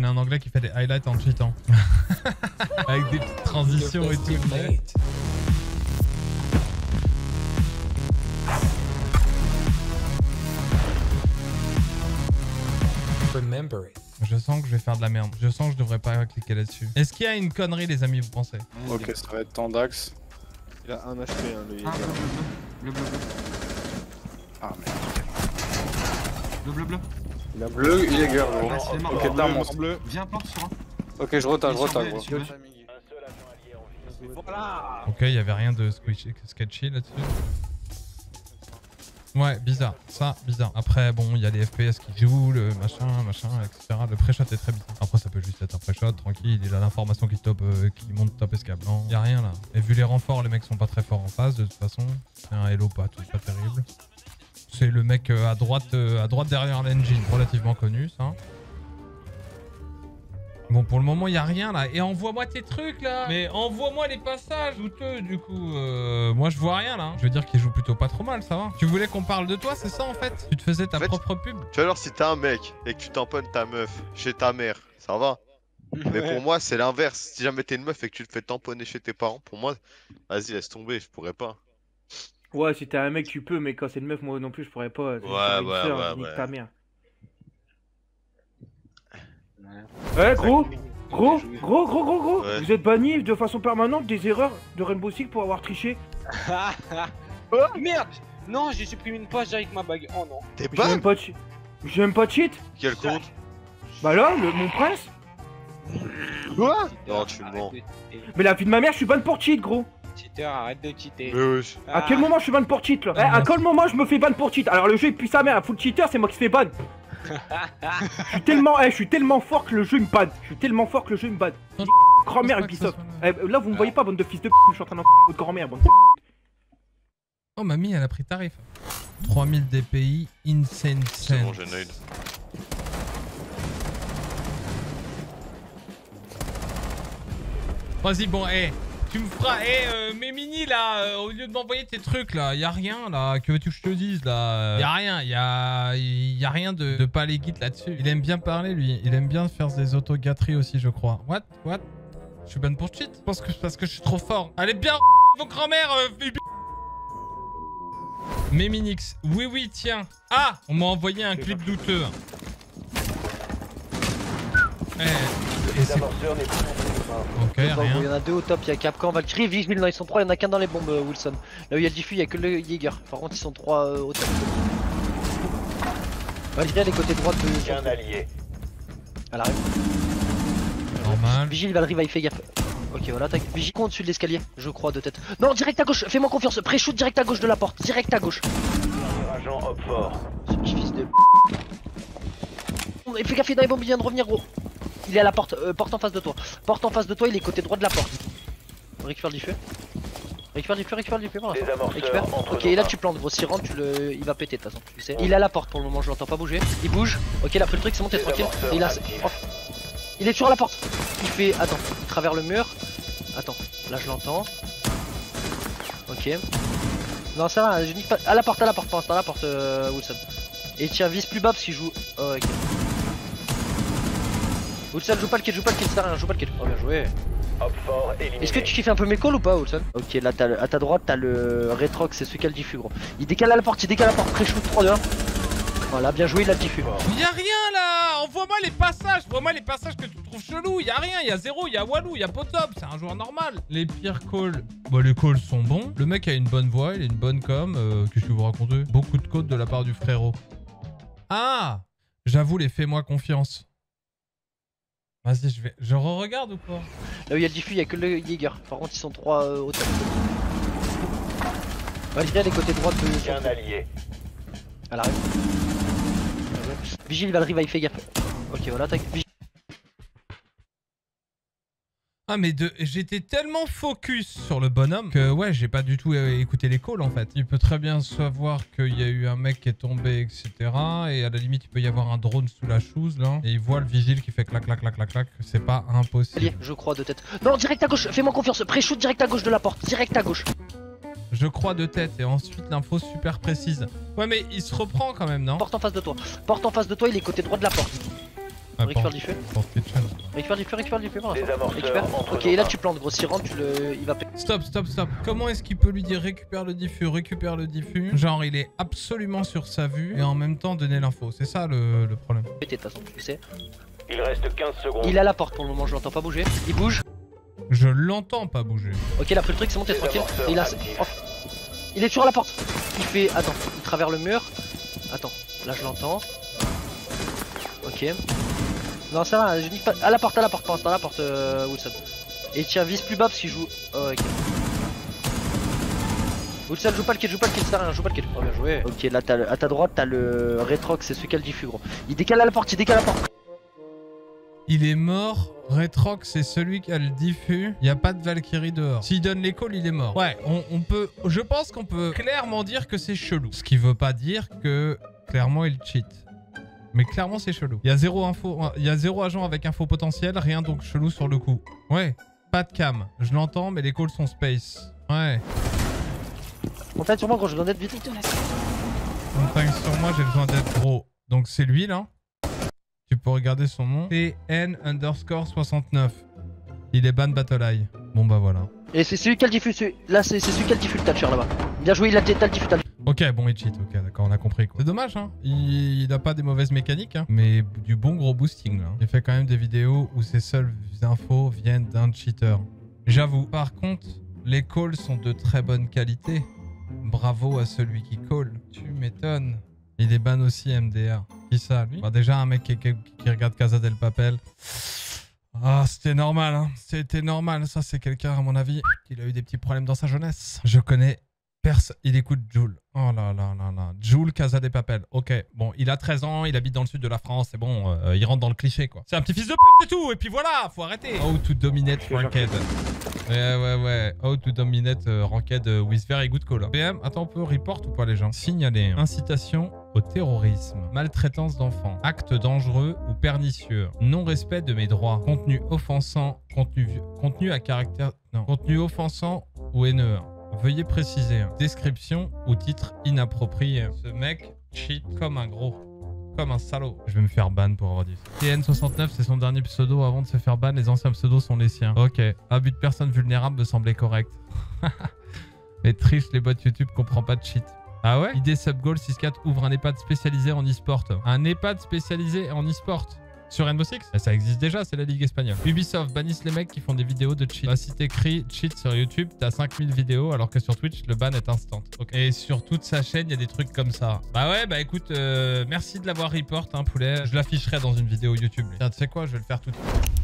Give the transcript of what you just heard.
connais un anglais qui fait des highlights en cheatant. Avec des petites transitions et tout. Remember it. Je sens que je vais faire de la merde. Je sens que je devrais pas cliquer là-dessus. Est-ce qu'il y a une connerie, les amis, vous pensez? Ok, ça va être Tandax. Il a un HP, hein, le Ah, bleu, bleu, bleu, bleu, Ah merde. bleu, bleu, bleu. Il a bleu. Bleu, Jäger, gros. Ah. Ok, t'as mon. bleu. Viens, porte sur un. Ok, je retape, je Il est retape. Voilà Ok, il y avait rien de squishy- sketchy là-dessus. Ouais, bizarre. Ça, bizarre. Après, bon, il y a les FPS qui jouent, le machin, machin, etc. Le pré-shot est très bizarre. Après, ça peut juste être un pré-shot, tranquille. Il a l'information qui top, euh, qui monte top escape blanc. Il y a rien là. Et vu les renforts, les mecs sont pas très forts en face, de toute façon. C'est un hello pas, tout, pas terrible. C'est le mec euh, à droite, euh, à droite derrière l'engine, relativement connu, ça. Bon, pour le moment, il y a rien là. Et envoie-moi tes trucs là. Mais envoie-moi les passages douteux du coup. Euh, moi, je vois rien là. Je veux dire qu'il joue plutôt pas trop mal, ça va. Tu voulais qu'on parle de toi, c'est ça en fait? Tu te faisais ta En fait- propre pub? Tu vois, alors si t'es un mec et que tu tamponnes ta meuf chez ta mère, ça va. Mais pour moi, c'est l'inverse. Si jamais t'es une meuf et que tu te fais tamponner chez tes parents, pour moi, vas-y, laisse tomber, je pourrais pas. Ouais, si t'es un mec, tu peux, mais quand c'est une meuf, moi non plus, je pourrais pas. Ouais, ouais, ouais, nique ouais. ta mère. Ouais, gros, gros, gros, gros, gros, gros, Ouais. vous êtes banni de façon permanente des erreurs de Rainbow Six pour avoir triché. Oh merde Non, j'ai supprimé une page avec ma bague. Oh non. T'es pas même pas de, chi- j'ai même pas de cheat. Quel compte Bah là, le, mon prince. Quoi Non, tu mens. Mais la vie de ma mère, je suis ban pour cheat, gros. Cheater, arrête de cheater. Mais wesh. À quel Ah. moment je suis ban pour cheat là Ah, Eh, À quel moment je me fais ban pour cheat Alors le jeu il pue sa mère, full cheater, c'est moi qui se fais ban. Je suis tellement, eh, je suis tellement fort que le jeu me ban. Je suis tellement fort que le jeu me ban. Grand-mère Ubisoft. Eh, là vous me voyez pas, bande de fils de p, je suis en train d'en votre grand-mère, bande de Oh, mamie, elle a pris tarif. 3000 DPI, insane bon, sense. Vas-y, bon, hé. Tu me feras, hé, euh, mes mini là, euh, au lieu de m'envoyer tes trucs là, y a rien là, que veux-tu que je te dise là Y a rien, y a, y a rien de, de pas les guides là-dessus. Il aime bien parler lui, il aime bien faire des autogâteries aussi, je crois. What? What? Je suis bonne pour cheat Je pense que parce que je suis trop fort. Allez bien, vos grand-mères, euh. Méminix, oui oui tiens. Ah, on m'a envoyé un clip douteux. Eh, Ok, Il y en a deux au top, il y a Capcan, Valkyrie, Vigil, non ils sont trois, il y en a qu'un dans les bombes euh, Wilson. Là où il y a le diffus, il y a que le Jäger. Par contre ils sont trois euh, au top. Valkyrie elle est côté droite de... un allié. Elle arrive. Normal. Vigil, Valkyrie, il fait gaffe. Ok voilà, tac. Vigil compte dessus de l'escalier, je crois de tête. Non, direct à gauche, fais-moi confiance, pré-shoot direct à gauche de la porte, direct à gauche. Agent hop fort. Ce petit fils de... Et fais gaffe, il est dans les bombes, il vient de revenir gros. Il est à la porte, euh, porte en face de toi. Porte en face de toi, il est côté droit de la porte. Récupère le diffus. Récupère le diffus, récupère. Désamorceur Récupère. entre Ok, et là tu plantes gros, s'il rentre, tu le... il va péter de toute façon, tu sais. Il est à la porte pour le moment, je l'entends pas bouger. Il bouge. Ok, il a pris le truc, c'est bon, t'es tranquille. Il a... Oh. Il est sur la porte. Il fait... Attends, il travers le mur. Attends, là je l'entends. Ok. Non, ça va, je nique pas... À la porte, à la porte, l'instant, à la porte, euh, Wilson. Et tiens, vise plus bas parce qu'il joue... Oh, ok. Wilson, joue pas le kill, joue pas le kill, c'est rien, joue pas le kill. Oh, bien joué. Hop fort éliminé. Est-ce que tu kiffes un peu mes calls ou pas, Wilson Ok, là, le- à ta droite, t'as le Retrox, c'est celui qui a le diffus, gros. Il décale à la porte, il décale à la porte, pré-shoot 3 2 1. Voilà, bien joué, il a le diffus. Y'a rien là Envoie-moi les passages Envoie-moi les passages que tu trouves chelous Y'a rien, y'a zéro, y'a Walou, y'a Potop, c'est un joueur normal Les pires calls... Bah les calls sont bons. Le mec a une bonne voix, il a une bonne com. Euh, Qu'est-ce que vous racontez Beaucoup de codes de la part du frérot. Ah J'avoue les fais-moi confiance. Vas-y, je vais... Je re-regarde ou quoi? Là où il y a le diffus, il y a que le Jäger. Par contre, ils sont trois euh, au top. Valkyrie, elle est côté droite de. Un allié. Elle arrive. Vigile, va y faire gaffe. Ok, voilà, tac. Vigile. Ah mais de... j'étais tellement focus sur le bonhomme que ouais j'ai pas du tout euh, écouté les calls en fait. Il peut très bien savoir qu'il y a eu un mec qui est tombé etc. Et à la limite il peut y avoir un drone sous la chose là. Et il voit le vigile qui fait clac clac clac clac clac. C'est pas impossible. Je crois, de tête. Non, direct à gauche, fais-moi confiance. Pré-shoot direct à gauche de la porte, direct à gauche. Je crois de tête et ensuite l'info super précise. Ouais mais il se reprend quand même non? Porte en face de toi. Porte en face de toi, il est côté droit de la porte. Ah, récupère pardon. le diffus. Porte kitchen. Récupère le diffus, récupère le diffus. pour l'instant. Désamorceur Récupère. Ok, et là tu plantes, gros. S'il rentre, tu le... il va péter. Stop, stop, stop. Comment est-ce qu'il peut lui dire récupère le diffus, récupère le diffus? Genre, il est absolument sur sa vue et en même temps donner l'info. C'est ça le, le problème. de toute façon, tu sais. Il reste 15 secondes. Il est à la porte pour le moment, je l'entends pas bouger. Il bouge. Je l'entends pas bouger. Ok, il a pris le truc, c'est bon, t'es tranquille. Et il a. Oh. Il est toujours à la porte. Il fait. Attends, il traverse le mur. Attends, là je l'entends. Ok. Non, ça va, je nique pas. À la porte, à la porte, pour l'instant, à la porte, euh, Wilson. Et tiens, vise plus bas parce qu'il joue. Oh, ok. Wilson, joue pas le kill, joue pas le kill, ça sert à rien, joue pas le kill. Oh, bien joué. Ok, là, le- à ta droite, t'as le Retrox, c'est celui qui a le diffus, gros. Il décale à la porte, il décale à la porte. Il est mort. Retrox, c'est celui qui a le diffus. Il n'y a pas de Valkyrie dehors. S'il donne les calls, il est mort. Ouais, on, on peut. Je pense qu'on peut clairement dire que c'est chelou. Ce qui veut pas dire que clairement il cheat. Mais clairement c'est chelou. Il y a zéro info, il y a zéro agent avec info potentiel, rien donc chelou sur le coup. Ouais, pas de cam. Je l'entends, mais les calls sont space. Ouais. Montagne sur moi, gros, je besoin d'être vite. Montagne sur moi, j'ai besoin d'être gros. Donc c'est lui là. Tu peux regarder son nom. TN underscore 69. Il est ban Battle Eye. Bon bah voilà. Et c'est celui qui a le diffus, là c'est celui qui a le diffus le Thatcher là-bas. Bien joué, il a le diffus, le Ok, bon, il cheat, ok, d'accord, on a compris quoi. C'est dommage, hein. Il n'a pas des mauvaises mécaniques, hein. Mais du bon gros boosting, là. Il fait quand même des vidéos où ses seules infos viennent d'un cheater. J'avoue. Par contre, les calls sont de très bonne qualité. Bravo à celui qui call. Tu m'étonnes. Il est ban aussi MDR. Qui ça, lui? Bah, Déjà, un mec qui, qui- qui regarde Casa del Papel. Ah, c'était normal, hein. C'était normal. Ça, c'est quelqu'un, à mon avis, qui a eu des petits problèmes dans sa jeunesse. Je connais personne. Il écoute Joule. Oh là là là là. Joule Casa des Papel. Ok, bon, il a 13 ans, il habite dans le sud de la France, c'est bon, euh, il rentre dans le cliché, quoi. C'est un petit fils de pute, c'est tout. Et puis voilà, faut arrêter. How to dominate ranked. Ouais, ouais, ouais. How to dominate euh, ranked euh, with very good call. PM, attends, on peut report ou pas, les gens? Signaler. Incitation au terrorisme, maltraitance d'enfants, acte dangereux ou pernicieux, non-respect de mes droits, contenu offensant, contenu, contenu à caractère, non, contenu offensant ou haineux. Veuillez préciser. Description ou titre inapproprié. Ce mec cheat comme un gros. Comme un salaud. Je vais me faire ban pour avoir dit ça. TN69, c'est son dernier pseudo avant de se faire ban. Les anciens pseudos sont les siens. Ok. Abus de personnes vulnérables me semblait correct. Mais triche, les bots YouTube comprend pas de cheat. Ah ouais? ID Subgoal 64 ouvre un EHPAD spécialisé en e-sport. Un EHPAD spécialisé en e-sport sur Rainbow Six Ça existe déjà, c'est la Ligue espagnole. Ubisoft bannissent les mecs qui font des vidéos de cheat. Bah, si t'écris cheat sur YouTube, t'as 5000 vidéos, alors que sur Twitch, le ban est instant. Et sur toute sa chaîne, il y a des trucs comme ça. Bah ouais, bah écoute, euh, merci de l'avoir report, hein, poulet. Je l'afficherai dans une vidéo YouTube. Tiens, tu sais quoi, je vais le faire tout de suite.